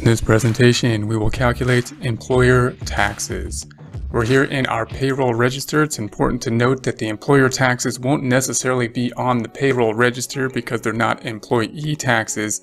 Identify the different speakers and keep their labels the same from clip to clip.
Speaker 1: In this presentation, we will calculate employer taxes. We're here in our payroll register. It's important to note that the employer taxes won't necessarily be on the payroll register because they're not employee taxes.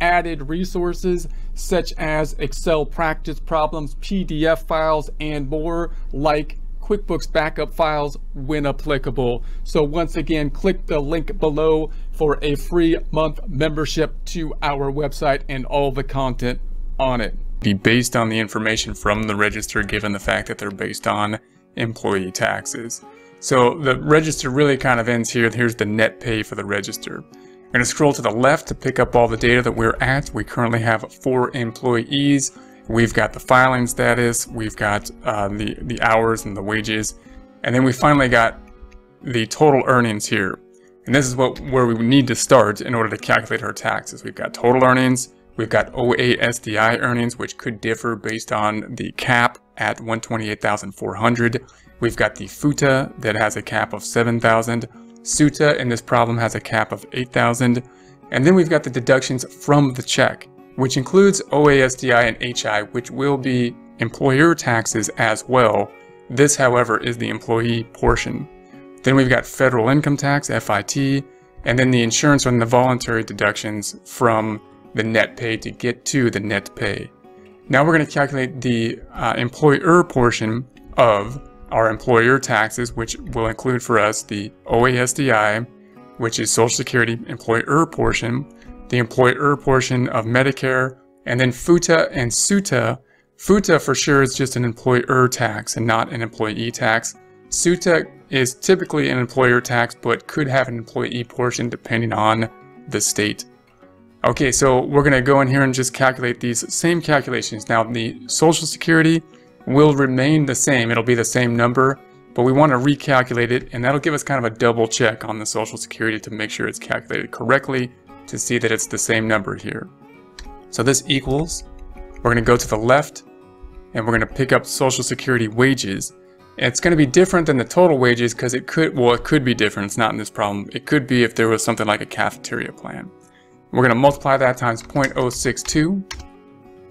Speaker 2: added resources such as Excel practice problems, PDF files, and more like QuickBooks backup files when applicable. So once again, click the link below for a free month membership to our website and all the content on it.
Speaker 1: Be based on the information from the register given the fact that they're based on employee taxes. So the register really kind of ends here. Here's the net pay for the register. We're going to scroll to the left to pick up all the data that we're at. We currently have four employees. We've got the filing status, we've got uh, the, the hours and the wages, and then we finally got the total earnings here. And this is what where we need to start in order to calculate our taxes. We've got total earnings, we've got OASDI earnings, which could differ based on the cap at 128,400. We've got the FUTA that has a cap of 7,000. SUTA in this problem has a cap of 8,000. And then we've got the deductions from the check, which includes OASDI and HI, which will be employer taxes as well. This, however, is the employee portion. Then we've got federal income tax, FIT, and then the insurance and the voluntary deductions from the net pay to get to the net pay. Now we're going to calculate the uh, employer portion of our employer taxes, which will include for us the OASDI, which is Social Security employer portion, the employer portion of Medicare, and then FUTA and SUTA. FUTA for sure is just an employer tax and not an employee tax. SUTA is typically an employer tax, but could have an employee portion depending on the state. Okay, so we're going to go in here and just calculate these same calculations. Now, the Social Security will remain the same. It'll be the same number, but we want to recalculate it, and that'll give us kind of a double check on the Social Security to make sure it's calculated correctly to see that it's the same number here. So this equals, we're going to go to the left, and we're going to pick up Social Security wages. it's going to be different than the total wages because it could, well, it could be different. It's not in this problem. It could be if there was something like a cafeteria plan. We're going to multiply that times 0.062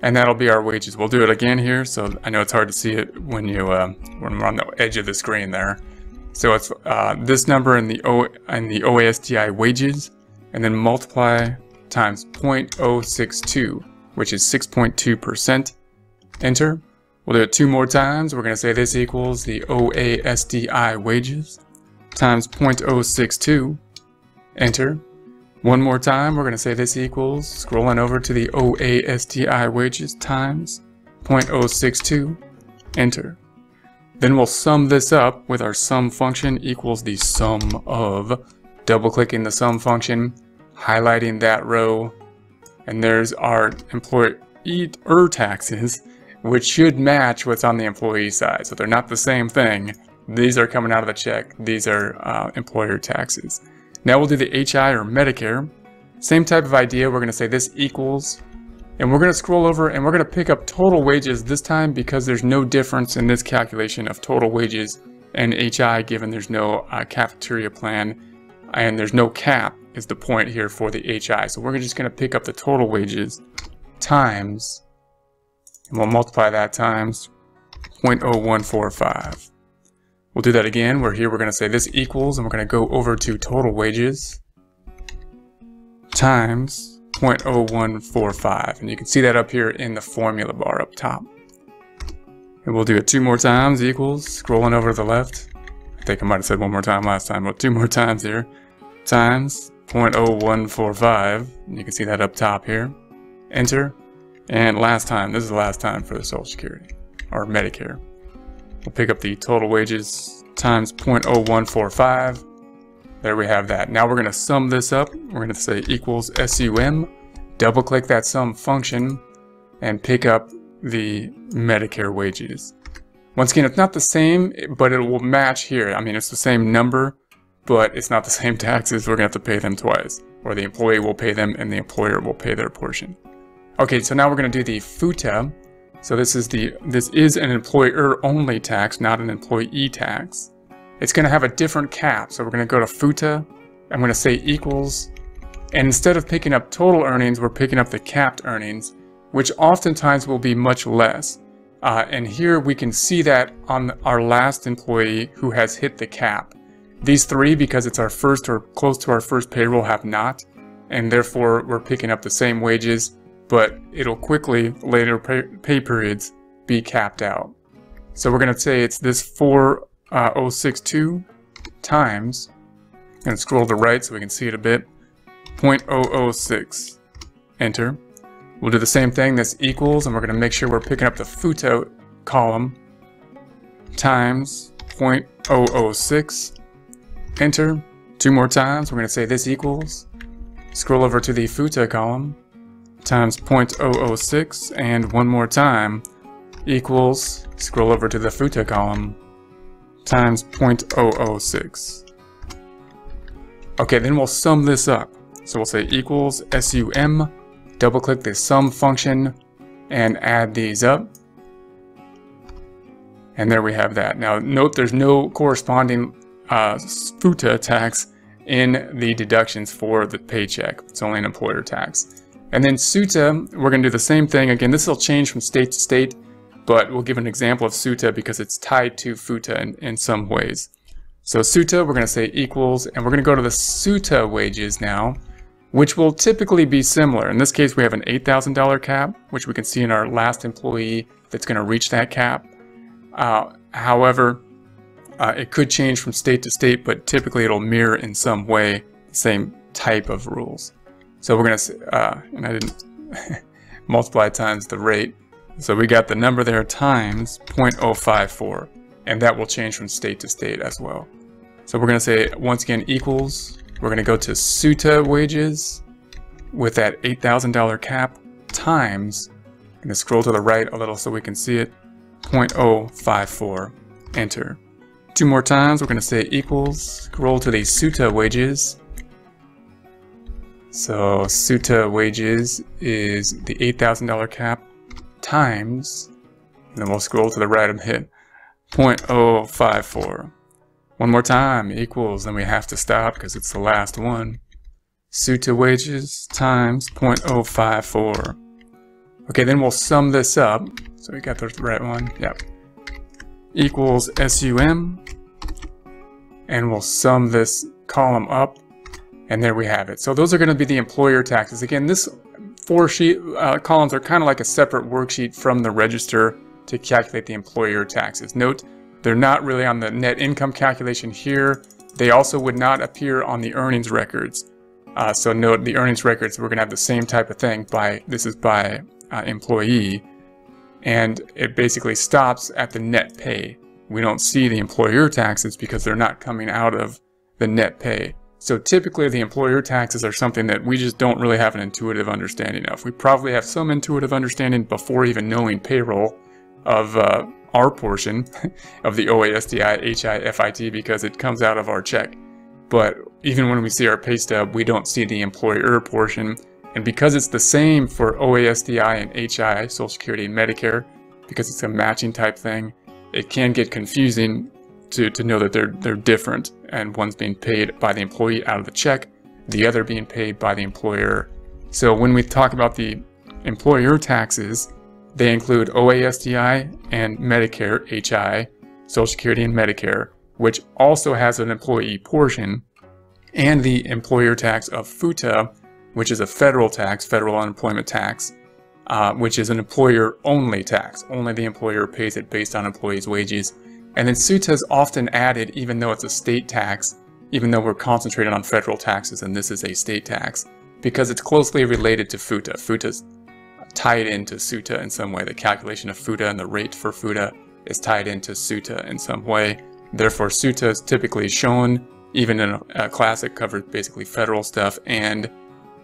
Speaker 1: and that'll be our wages. We'll do it again here, so I know it's hard to see it when you uh, when we're on the edge of the screen there. So it's uh, this number in the O in the OASDI wages, and then multiply times 0.062, which is 6.2%. Enter. We'll do it two more times. We're going to say this equals the OASDI wages times 0.062. Enter. One more time, we're going to say this equals, scrolling over to the OASDI wages times 0.062, enter. Then we'll sum this up with our sum function equals the sum of, double clicking the sum function, highlighting that row, and there's our employer taxes, which should match what's on the employee side. So they're not the same thing. These are coming out of the check. These are uh, employer taxes. Now we'll do the HI or Medicare. Same type of idea, we're going to say this equals, and we're going to scroll over and we're going to pick up total wages this time because there's no difference in this calculation of total wages and HI given there's no uh, cafeteria plan and there's no cap is the point here for the HI. So we're just going to pick up the total wages times, and we'll multiply that times 0.0145. We'll do that again, where here we're going to say this equals, and we're going to go over to total wages times 0.0145. And you can see that up here in the formula bar up top. And we'll do it two more times, equals, scrolling over to the left. I think I might have said one more time last time, but two more times here. Times 0.0145. And you can see that up top here. Enter. And last time, this is the last time for the Social Security, or Medicare. We'll pick up the total wages times 0.0145. There we have that. Now we're going to sum this up. We're going to say equals SUM, double click that sum function, and pick up the Medicare wages. Once again, it's not the same, but it will match here. I mean, it's the same number, but it's not the same taxes. We're going to have to pay them twice. Or the employee will pay them and the employer will pay their portion. Okay, so now we're going to do the FUTA. So this is the this is an employer only tax, not an employee tax. It's going to have a different cap. So we're going to go to FUTA. I'm going to say equals. And instead of picking up total earnings, we're picking up the capped earnings, which oftentimes will be much less. Uh, and here we can see that on our last employee who has hit the cap. These three, because it's our first or close to our first payroll, have not, and therefore we're picking up the same wages, but it'll quickly, later pay, periods, be capped out. So we're going to say it's this 4062 uh, times, and scroll to the right so we can see it a bit, 0.006. Enter. We'll do the same thing, this equals, and we're going to make sure we're picking up the FUTA column times 0.006. Enter. Two more times, we're going to say this equals. Scroll over to the FUTA column times 0.006, and one more time, equals, scroll over to the FUTA column, times 0.006. Okay, then we'll sum this up. So we'll say equals SUM double click the sum function and add these up. And there we have that. Now note there's no corresponding uh, FUTA tax in the deductions for the paycheck. It's only an employer tax. And then SUTA, we're going to do the same thing. Again, this will change from state to state, but we'll give an example of SUTA because it's tied to FUTA in, in some ways. So SUTA, we're going to say equals, and we're going to go to the SUTA wages now which will typically be similar. In this case, we have an $8,000 cap, which we can see in our last employee that's going to reach that cap. Uh, however, uh, it could change from state to state, but typically it'll mirror in some way the same type of rules. So we're going to, uh, and I didn't multiply times the rate. So we got the number there times 0.054, and that will change from state to state as well. So we're going to say, once again, equals we're going to go to SUTA wages with that $8,000 cap times, to scroll to the right a little so we can see it, 0.054, enter. Two more times, we're going to say equals, scroll to the SUTA wages. So SUTA wages is the $8,000 cap times, and then we'll scroll to the right and hit 0.054. One more time equals, then we have to stop because it's the last one. SUTA wages times 0.054. Okay, then we'll sum this up. So we got the right one, yep. Equals SUM. And we'll sum this column up. And there we have it. So those are going to be the employer taxes. Again, this four sheet uh, columns are kind of like a separate worksheet from the register to calculate the employer taxes. Note they're not really on the net income calculation here. They also would not appear on the earnings records. Uh, so note the earnings records, we're going to have the same type of thing by, this is by uh, employee. And it basically stops at the net pay. We don't see the employer taxes because they're not coming out of the net pay. So typically the employer taxes are something that we just don't really have an intuitive understanding of. We probably have some intuitive understanding before even knowing payroll of uh, our portion of the OASDI HIFIT because it comes out of our check. But even when we see our pay stub, we don't see the employer portion. And because it's the same for OASDI and HI, Social Security and Medicare, because it's a matching type thing, it can get confusing to, to know that they're, they're different. And one's being paid by the employee out of the check, the other being paid by the employer. So when we talk about the employer taxes, they include OASDI and Medicare HI, Social Security and Medicare, which also has an employee portion, and the employer tax of FUTA, which is a federal tax, federal unemployment tax, uh, which is an employer-only tax. Only the employer pays it based on employees' wages. And then SUTA is often added even though it's a state tax, even though we're concentrated on federal taxes and this is a state tax, because it's closely related to FUTA. FUTA's tied into SUTA in some way. The calculation of FUTA and the rate for FUTA is tied into SUTA in some way. Therefore, SUTA is typically shown even in a, a class that covers basically federal stuff and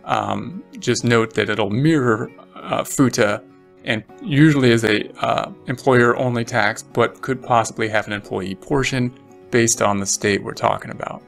Speaker 1: um, just note that it'll mirror uh, FUTA and usually is a uh, employer only tax, but could possibly have an employee portion based on the state we're talking about.